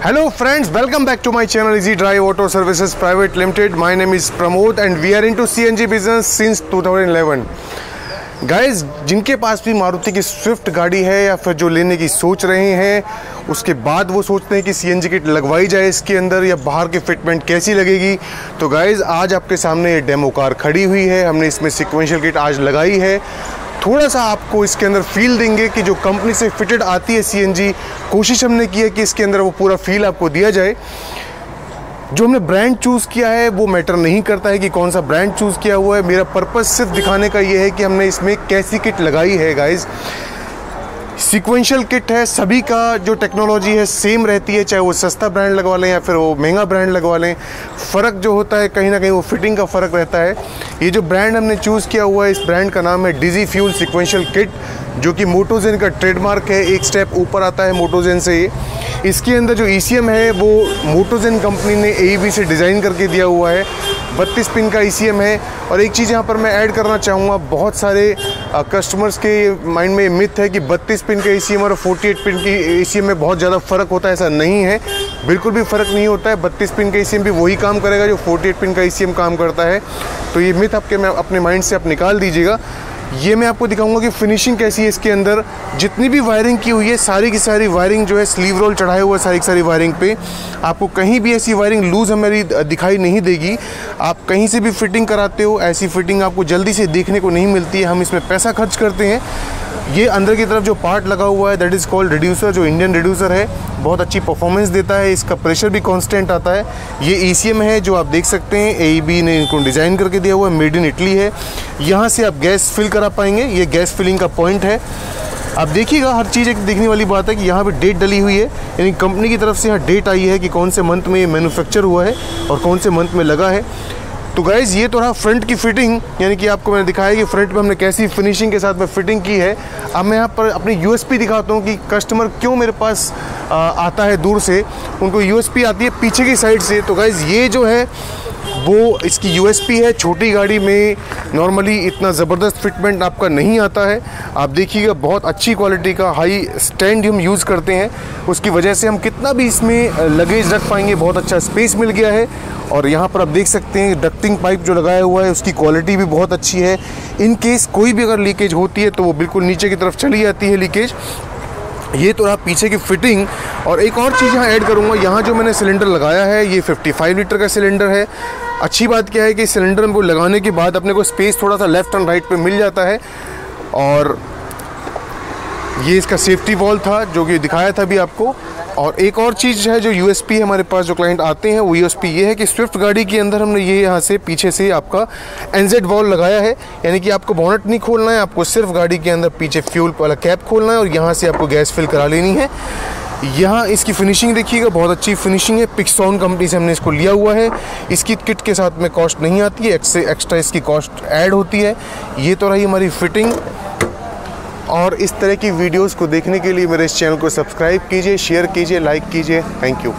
Hello friends, welcome back to my channel Easy Drive Auto Services Private Limited. My name is Pramod and we are into CNG business since 2011. Guys जिनके पास भी मारुति की Swift गाड़ी है या फिर जो लेने की सोच रहे हैं उसके बाद वो सोचते हैं कि सीएनजी किट लगवाई जाए इसके अंदर या बाहर की फिटमेंट कैसी लगेगी तो गाइज़ आज आपके सामने ये डेमो कार खड़ी हुई है हमने इसमें सिक्वेंशियल किट आज लगाई है थोड़ा सा आपको इसके अंदर फील देंगे कि जो कंपनी से फिटेड आती है सीएनजी कोशिश हमने की है कि इसके अंदर वो पूरा फील आपको दिया जाए। जो हमने ब्रांड चूज़ किया है, वो मैटर नहीं करता है कि कौन सा ब्रांड चूज़ किया हुआ है। मेरा पर्पज़ सिर्फ़ दिखाने का ये है कि हमने इसमें कैसी किट लगाई है गाइज़ सीक्वेंशियल किट है, सभी का जो टेक्नोलॉजी है सेम रहती है, चाहे वो सस्ता ब्रांड लगवा लें या फिर वो महँगा ब्रांड लगवा लें। फ़र्क जो होता है, कहीं ना कहीं वो फिटिंग का फ़र्क रहता है। ये जो ब्रांड हमने चूज़ किया हुआ है, इस ब्रांड का नाम है डिजी फ्यूल सिक्वेंशियल किट जो कि मोटोजेन का ट्रेडमार्क है, एक स्टेप ऊपर आता है मोटोजेन से ये। इसके अंदर जो ई e है, वो मोटोजेन कंपनी ने ए से डिज़ाइन करके दिया हुआ है। बत्तीस पिन का ई e है। और एक चीज़ यहाँ पर मैं ऐड करना चाहूँगा, बहुत सारे कस्टमर्स के माइंड में मिथ है कि बत्तीस पिन का ई e और 48 पिन की ई में बहुत ज़्यादा फ़र्क होता है, ऐसा नहीं है। बिल्कुल भी फ़र्क नहीं होता है। बत्तीस पिन का ई भी वही काम करेगा जो 48 पिन का ईसीएम काम करता है। तो ये मिथ आपके मैं अपने माइंड से आप निकाल दीजिएगा। ये मैं आपको दिखाऊँगा कि फिनिशिंग कैसी है इसके अंदर। जितनी भी वायरिंग की हुई है, सारी की सारी वायरिंग जो है स्लीव रोल चढ़ाए हुआ है सारी की सारी वायरिंग पे। आपको कहीं भी ऐसी वायरिंग लूज़ हमारी दिखाई नहीं देगी। आप कहीं से भी फिटिंग कराते हो, ऐसी फिटिंग आपको जल्दी से देखने को नहीं मिलती है। हम इसमें पैसा खर्च करते हैं। ये अंदर की तरफ़ जो पार्ट लगा हुआ है दैट इज़ कॉल्ड रिड्यूसर जो इंडियन रिड्यूसर है, बहुत अच्छी परफॉर्मेंस देता है। इसका प्रेशर भी कांस्टेंट आता है। ये ई e है, जो आप देख सकते हैं। ए ने इनको डिज़ाइन करके दिया हुआ है मेड इन इटली है। यहाँ से आप गैस फिल करा पाएँगे, ये गैस फिलिंग का पॉइंट है। आप देखिएगा, हर चीज़ एक देखने वाली बात है कि यहाँ पे डेट डली हुई है। यानी कंपनी की तरफ़ से यहाँ डेट आई है कि कौन से मंथ में ये मैन्युफैक्चर हुआ है और कौन से मंथ में लगा है। तो गाइज़ ये तो रहा फ्रंट की फिटिंग यानी कि आपको मैंने दिखाया कि फ्रंट में हमने कैसी फिनिशिंग के साथ में फिटिंग की है। अब मैं यहाँ पर अपनी यूएसपी दिखाता हूँ कि कस्टमर क्यों मेरे पास आता है दूर से। उनको यूएसपी आती है पीछे की साइड से। तो गाइज़ ये जो है वो इसकी यूएसपी है, छोटी गाड़ी में नॉर्मली इतना ज़बरदस्त फिटमेंट आपका नहीं आता है। आप देखिएगा, बहुत अच्छी क्वालिटी का हाई स्टैंड हम यूज़ करते हैं। उसकी वजह से हम कितना भी इसमें लगेज रख पाएँगे, बहुत अच्छा स्पेस मिल गया है। और यहाँ पर आप देख सकते हैं डक्टिंग पाइप जो लगाया हुआ है, उसकी क्वालिटी भी बहुत अच्छी है। इन केस कोई भी अगर लीकेज होती है तो वो बिल्कुल नीचे की तरफ़ चली जाती है लीकेज ये तो रहा पीछे की फिटिंग और एक और चीज़ यहाँ ऐड करूँगा। यहाँ जो मैंने सिलेंडर लगाया है, ये 55 लीटर का सिलेंडर है। अच्छी बात क्या है कि सिलेंडर को लगाने के बाद अपने को स्पेस थोड़ा सा लेफ़्ट एंड राइट पे मिल जाता है और ये इसका सेफ्टी वॉल था, जो कि दिखाया था अभी आपको। और एक और चीज़ है जो यू हमारे पास जो क्लाइंट आते हैं, वो यूएसपी ये है कि स्विफ्ट गाड़ी के अंदर हमने ये यहाँ से पीछे से आपका एन वॉल लगाया है। यानी कि आपको बोनट नहीं खोलना है, आपको सिर्फ़ गाड़ी के अंदर पीछे फ्यूल वाला कैप खोलना है और यहाँ से आपको गैस फिल करा लेनी है। यहाँ इसकी फिनिशिंग देखिएगा, बहुत अच्छी फिनिशिंग है। पिक्सॉन कंपनी से हमने इसको लिया हुआ है। इसकी किट के साथ में कॉस्ट नहीं आती है एक्स्ट्रा इसकी कॉस्ट ऐड होती है। ये तो रही हमारी फिटिंग और इस तरह की वीडियोस को देखने के लिए मेरे इस चैनल को सब्सक्राइब कीजिए शेयर कीजिए लाइक कीजिए। Thank you